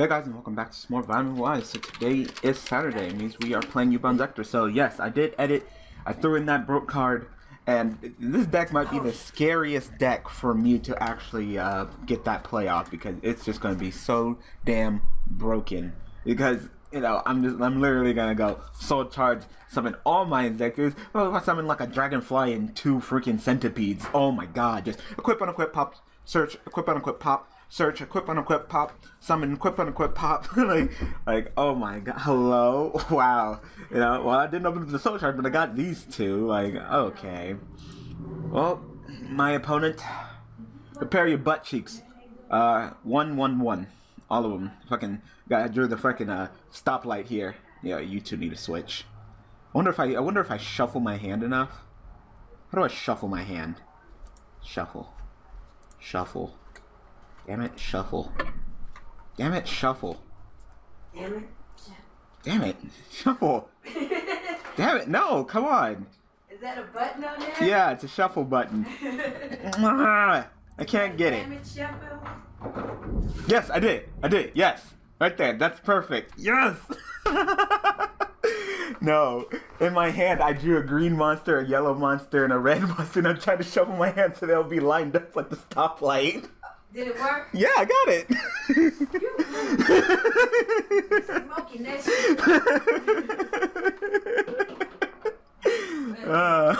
Hey guys and welcome back to some more Vitamin Y's. So today is Saturday, it means we are playing Yubel Inzektor. So yes, I did edit, I threw in that broke card, and this deck might be the scariest deck for me to actually uh, get that play off because it's just going to be so damn broken. Because, you know, I'm just, I'm literally going to go Soul Charge, summon all my Inzektors, well, if I summon like a Dragonfly and two freaking Centipedes, oh my god, just equip, unequip, pop, search, equip, unequip, pop, search, equip, unequip, pop, summon, equip, unequip, pop. like, like, oh my god, hello, wow. You know, well, I didn't open the soul charge, but I got these two. Like, okay. Well, my opponent, prepare your butt cheeks. Uh, one, one, one, all of them. Fucking got drew the fucking uh stoplight here. Yeah, you two need to switch. I wonder if I, I wonder if I shuffle my hand enough. How do I shuffle my hand? Shuffle. Shuffle. Damn it, shuffle. Damn it, shuffle. Damn it. Damn it, shuffle. Damn it, no, come on. Is that a button on there? Yeah, it's a shuffle button. I can't get it. Damn it, Shuffle. Yes, I did. I did. Yes. Right there. That's perfect. Yes. no. In my hand, I drew a green monster, a yellow monster, and a red monster, and I'm trying to shuffle my hand so they'll be lined up like the stoplight. Did it work? Yeah, I got it. Smoking that Uh,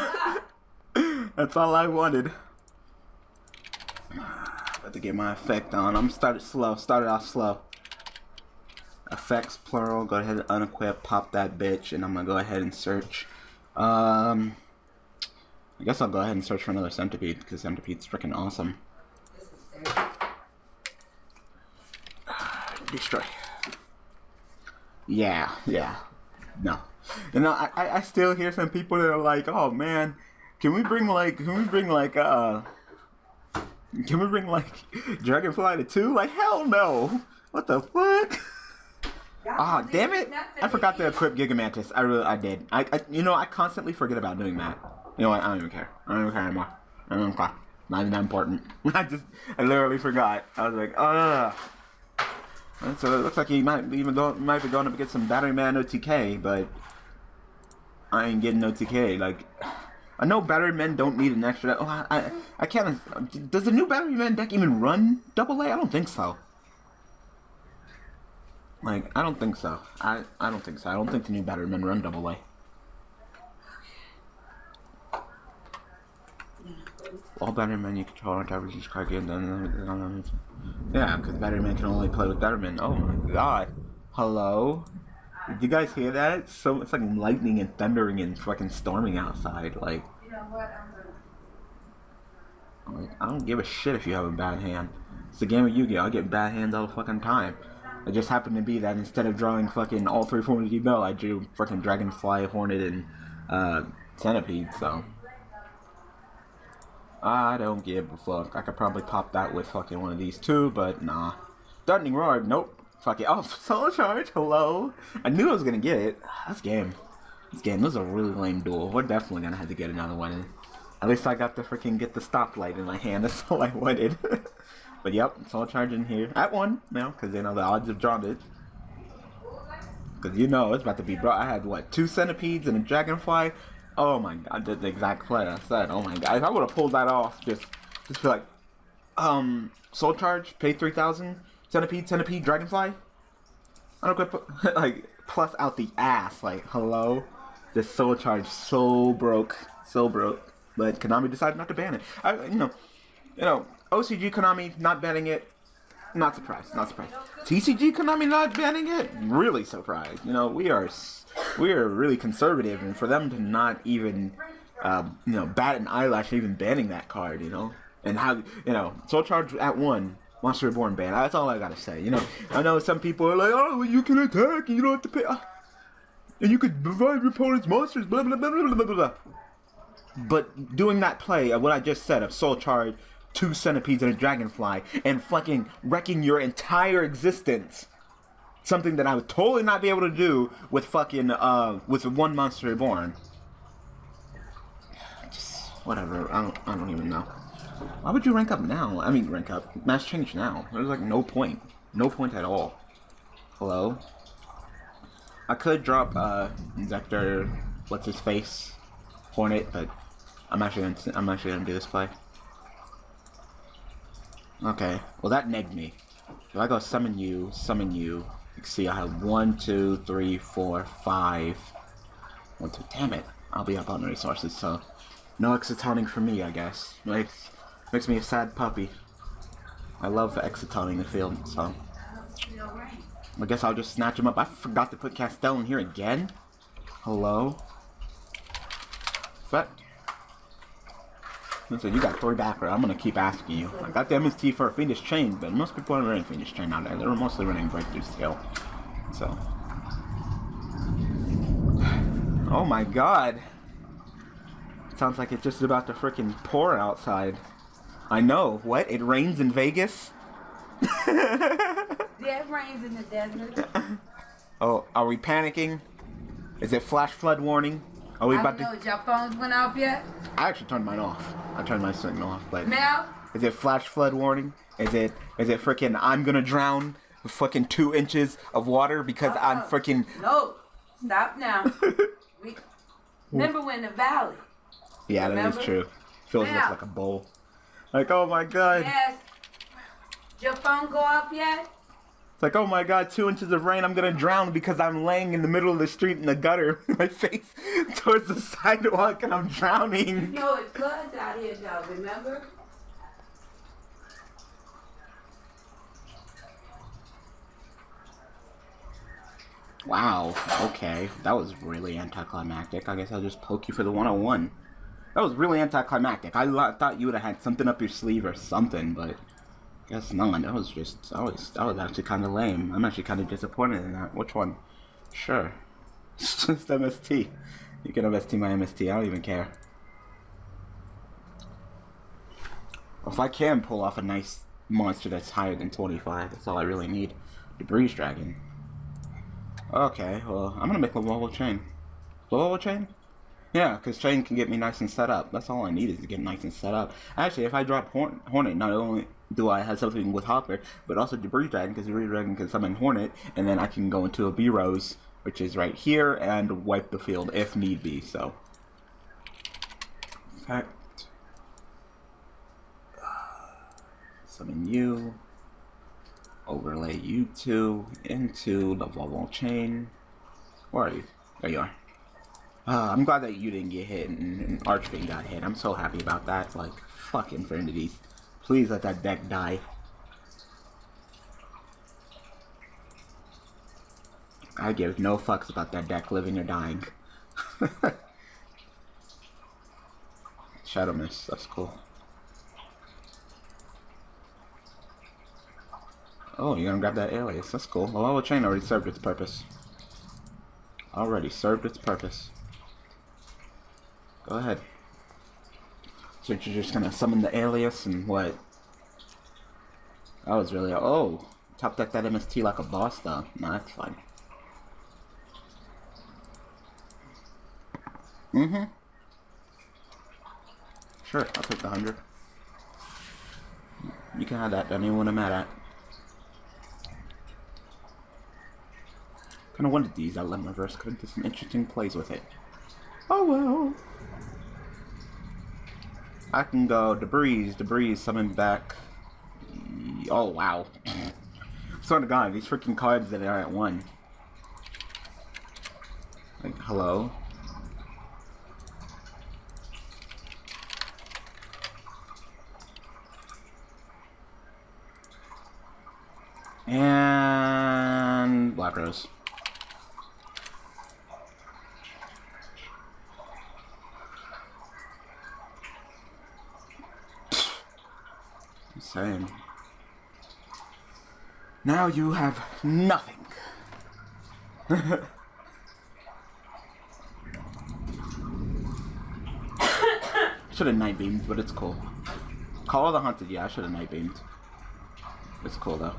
that's all I wanted. About to get my effect on. I'm started slow. Started off slow. Effects plural. Go ahead and unequip. Pop that bitch, and I'm gonna go ahead and search. Um, I guess I'll go ahead and search for another centipede because centipede's freaking awesome. This is serious. Destroy. Yeah, yeah. No. You know, I, I still hear some people that are like, oh man, can we bring like can we bring like uh can we bring like Dragonfly to two? Like hell no. What the fuck? Ah, damn it! I forgot to equip Gigamantis. I really, I did. I, I, you know, I constantly forget about doing that. You know what? I don't even care. I don't even care anymore. I don't even care. Not even that important. I just, I literally forgot. I was like, ugh. And so it looks like he might even go, might be going up against some Battery Man OTK, but I ain't getting OTK. Like, I know Battery Men don't need an extra. Oh, I, I, can't. Does the new Battery Man deck even run Double A? I don't think so. Like, I don't think so. I, I don't think so. I don't think the new Battery Men run Double A. All Battery Men you control on top of each card game. Then, yeah, because Battery Man can only play with Battery Man. Oh my god. Hello? Did you guys hear that? It's so it's like lightning and thundering and fucking storming outside. Like? I'm like I don't give a shit if you have a bad hand. It's a game of Yu-Gi-Oh! I get bad hands all the fucking time. It just happened to be that instead of drawing fucking all three forms of Bell, I drew fucking Dragonfly, Hornet, and uh, Centipede. So I don't give a fuck. I could probably pop that with fucking one of these two, but nah. Threatening Roar, nope. Fuck it. Oh, Soul Charge, hello. I knew I was gonna get it. This game, this game, this is a really lame duel. We're definitely gonna have to get another one in. At least I got to freaking get the stoplight in my hand. That's all I wanted. but yep, Soul Charge in here at one now, because you know the odds have dropped it. Because you know it's about to be bro. I had what two centipedes and a dragonfly. Oh my god, did the exact play I said. Oh my god, if I would have pulled that off, just just be like, um, Soul Charge, pay three thousand, centipede, centipede, dragonfly. I don't quit like plus out the ass. Like hello, this Soul Charge so broke, so broke. But Konami decided not to ban it. I, you know, you know, OCG Konami not banning it. Not surprised. Not surprised. TCG Konami not banning it. Really surprised. You know, we are we are really conservative, and for them to not even, um, you know, bat an eyelash even banning that card, you know, and how you know Soul Charge at one. Monster Reborn ban. That's all I gotta say. You know, I know some people are like, "Oh, you can attack, and you don't have to pay, ah, and you could revive your opponent's monsters." Blah blah blah blah blah. blah. But doing that play, of what I just said of Soul Charge, two centipedes and a dragonfly, and fucking wrecking your entire existence, something that I would totally not be able to do with fucking uh with one Monster Reborn. Just whatever. I don't. I don't even know. Why would you rank up now? I mean, rank up. Mask Change now. There's like no point. No point at all. Hello. I could drop uh Zector, what's his face, Hornet, but I'm actually gonna I'm actually gonna do this play. Okay. Well, that negged me. If I go summon you, summon you, you see I have one, two, three, four, five. One, two. Damn it! I'll be up on resources, so no exitoning for me, I guess. Makes makes me a sad puppy. I love exitoning the field, so I guess I'll just snatch him up. I forgot to put Castel in here again. Hello. But listen, you got three backer. I'm gonna keep asking you. I got the MST for a Fiendish Chain, but most people aren't running Fiendish Chain out there. They're mostly running Breakthrough Skill. So. Oh my god. Sounds like it's just about to freaking pour outside. I know. What? It rains in Vegas? Yeah, it rains in the desert. Oh, are we panicking? Is it flash flood warning? Are we I about don't know, your phones went off yet? I actually turned mine off. I turned my signal off. But Mel? is it flash flood warning? Is it? Is it freaking? I'm gonna drown with fucking two inches of water because I'm Uh-uh. freaking. No. Stop now. we, remember when the valley? Yeah, that is true. Feels like a bowl. Like oh my god. Yes. Your phone go off yet? It's like oh my god, two inches of rain. I'm gonna drown because I'm laying in the middle of the street in the gutter, my face towards the sidewalk, and I'm drowning. No, it floods out here, though. Remember? Wow, okay. That was really anticlimactic. I guess I'll just poke you for the 101. That was really anticlimactic. I thought you would have had something up your sleeve or something, but guess not. That was just, oh, that oh, was, that was actually kind of lame. I'm actually kind of disappointed in that. Which one? Sure. Just MST. You can MST my MST. I don't even care. If I can pull off a nice monster that's higher than 25, that's all I really need. Debris Dragon. Okay, well, I'm gonna make a Lavalval Chain. Lavalval Chain? Yeah, because chain can get me nice and set up. That's all I need is to get nice and set up. Actually, if I drop Horn- Hornet, not only do I have something with Hopper, but also Debris Dragon, because Debris Dragon can summon Hornet, and then I can go into a B-Rose, which is right here, and wipe the field if need be, so. Fact. Summon you overlay you two into the Lavalval Chain. Where are you? There you are. Uh, I'm glad that you didn't get hit and, Archfiend got hit. I'm so happy about that. Like, fuck Infernities. Please let that deck die. I give no fucks about that deck living or dying. Shadow Mist, that's cool. Oh, you're gonna grab that alias. That's cool. The Lavalval Chain already served its purpose. Already served its purpose. Go ahead. So you're just gonna summon the alias and what? That was really oh top deck that MST like a boss though. Nah, that's fine. Mm-hmm. Sure, I'll take the hundred. You can have that. Don't even want to mad at. Kind of wanted these Outlet Reverse. Could have did some interesting plays with it. Oh well. I can go debris, debris, summon back. Oh wow. Swear to God, these freaking cards that are at one. Like, hello. And Black Rose. I'm. Now you have nothing. should have night beamed, but it's cool. Call of the Haunted, yeah, I should have night beamed. It's cool though.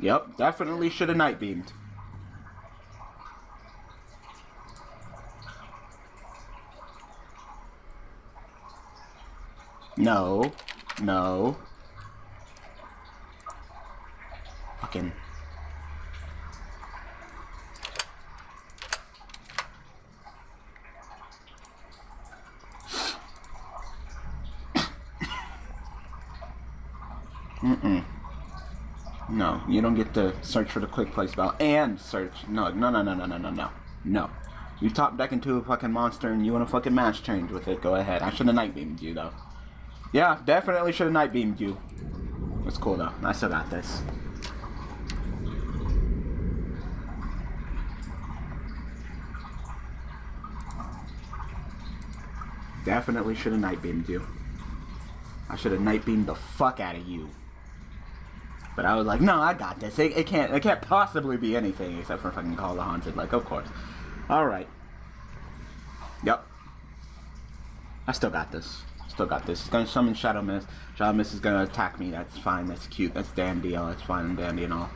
Yep, definitely should have night beamed. No, no, fucking. Mm-mm. No, you don't get to search for the quick play spell and search. No, no, no, no, no, no, no, no. No. You top deck into a fucking monster and you want to fucking Mask Change with it, go ahead. I should have night beamed you though. Yeah, definitely should have night beamed you. It's cool though. I still got this. Definitely should have night beamed you. I should have night beamed the fuck out of you. But I was like, no, I got this. It, it can't. It can't possibly be anything except for fucking Call the Haunted. Like, of course. All right. Yep. I still got this. Still got this. It's gonna summon Shadow Mist. Shadow Mist is gonna attack me. That's fine. That's cute. That's dandy. Oh, that's fine and dandy and all.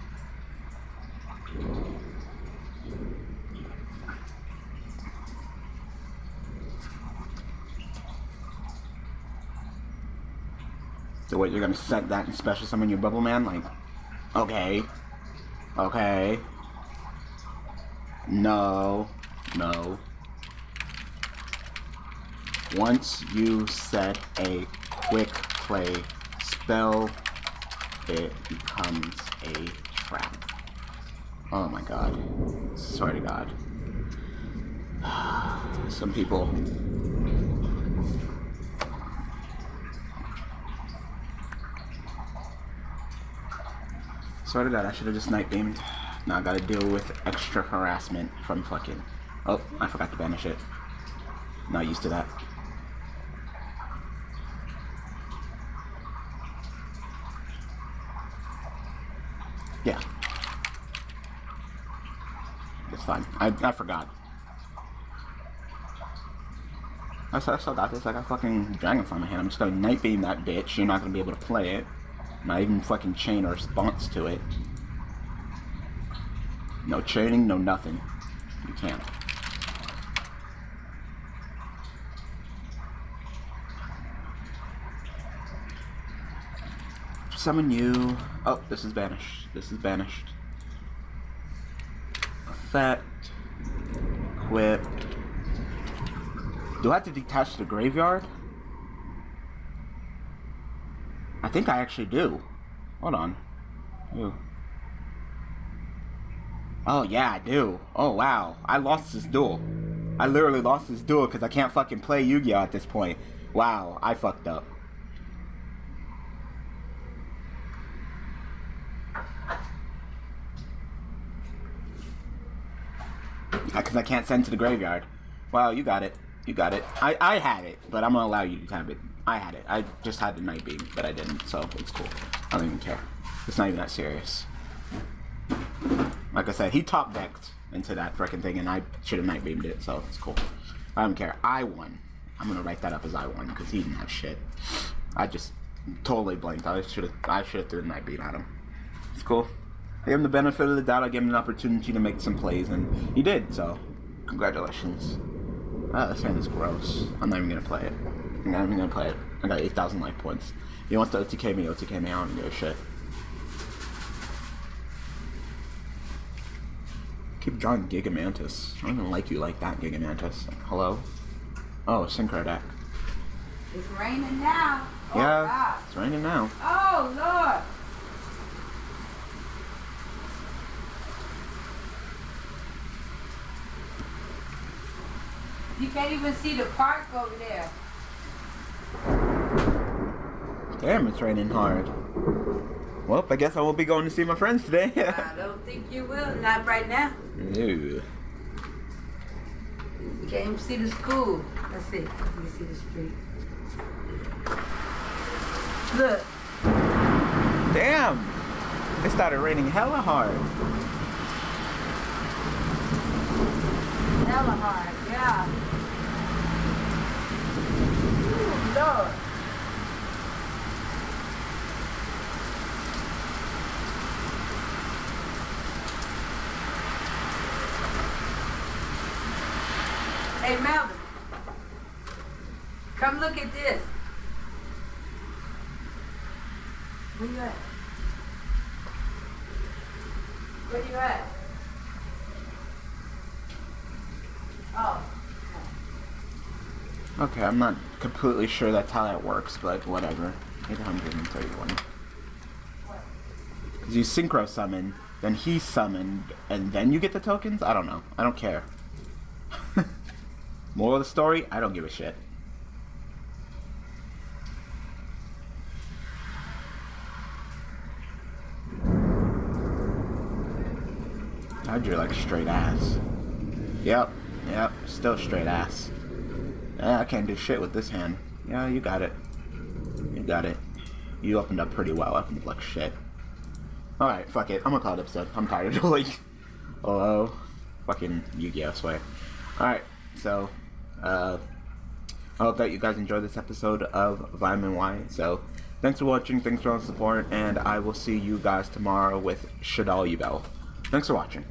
So what, you're gonna set that and special summon your Bubble Man? Like, okay. Okay. No. No. Once you set a quick play spell, it becomes a trap. Oh my god. Swear to god. Some people Swear to God, I should have just night beamed. Now I gotta deal with extra harassment from fucking. Oh, I forgot to banish it. Not used to that. Yeah. It's fine. I, I forgot. I still, I still got this. I got fucking Dragonfly in my hand. I'm just gonna Night Beam that bitch. You're not gonna be able to play it. Not even fucking chain a response to it. No chaining, no nothing. You can't. Summon you. Oh, this is banished. This is banished. Effect. Equip. Do I have to detach the graveyard? I think I actually do. Hold on. Ooh. Oh, yeah, I do. Oh, wow. I lost this duel. I literally lost this duel because I can't fucking play Yu-Gi-Oh! at this point. Wow, I fucked up. Uh, because I can't send to the graveyard. Wow, you got it. You got it. I, I had it, but I'm gonna allow you to have it. I had it. I just had the night beam, but I didn't, so it's cool. I don't even care. It's not even that serious. Like I said, he top decked into that freaking thing, and I should have night beamed it, so it's cool. I don't care. I won. I'm gonna write that up as I won because he didn't have shit. I just totally blanked. I should have. I should have threw the night beam at him. It's cool. I gave him the benefit of the doubt. I gave him an opportunity to make some plays, and he did. So, congratulations. Ah, this hand is gross. I'm not even gonna play it. I'm not even gonna play it. I got 8,000 life points. He wants to OTK me, OTK me, I don't give a shit. Keep drawing Gigamantis. I don't even like you like that, Gigamantis. Hello? Oh, Synchro deck. It's raining now. Oh, yeah, God. it's raining now. Oh, Lord. You can't even see the park over there. Damn, it's raining hard. Well, I guess I won't be going to see my friends today. I don't think you will. Not right now. no. You can't even see the school. Let's see. Let me see the street. Look. Damn! It started raining hella hard. Hella hard. Yeah. Ooh, Lord. Hey, Melvin. Come look at this. Where you at? Where you at? Oh. Okay, I'm not completely sure that's how that works, but whatever. 831. Because you synchro summon, then he summoned, and then you get the tokens? I don't know. I don't care. Moral of the story, I don't give a shit. I drew like straight ass. Yep, yep, still straight ass. Yeah, I can't do shit with this hand. Yeah, you got it. You got it. You opened up pretty well. I opened up like shit. Alright, fuck it. I'm gonna call it episode. I'm tired of doing. Hello? Fucking Yu-Gi-Oh! swear. Alright, so, uh, I hope that you guys enjoyed this episode of Vitamin Y. So, thanks for watching, thanks for all the support, and I will see you guys tomorrow with Shadoll Yubel. Thanks for watching.